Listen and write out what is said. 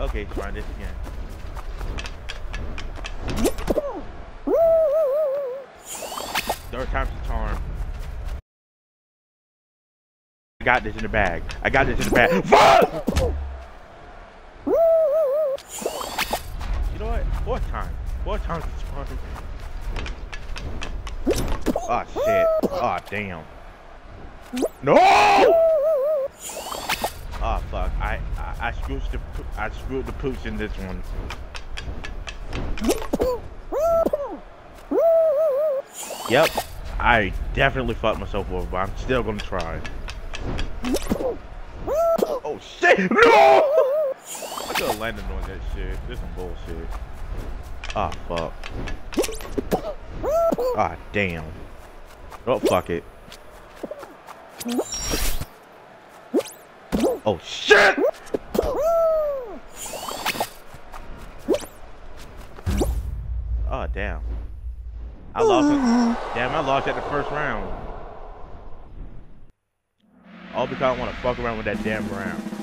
Okay, try this again. Third time's the charm. I got this in the bag. I got this in the bag. Fuck! You know what? Fourth time. Fourth time's the charm. Oh shit. Oh damn. No! I screwed the I screwed the pooch in this one. Yep. I definitely fucked myself over, but I'm still gonna try. Oh shit! No! I could have landed on that shit. This some bullshit. Ah fuck. Ah damn. Oh fuck it. Oh shit! Damn. I lost. Damn, I lost at the first round. All because I want to fuck around with that damn round.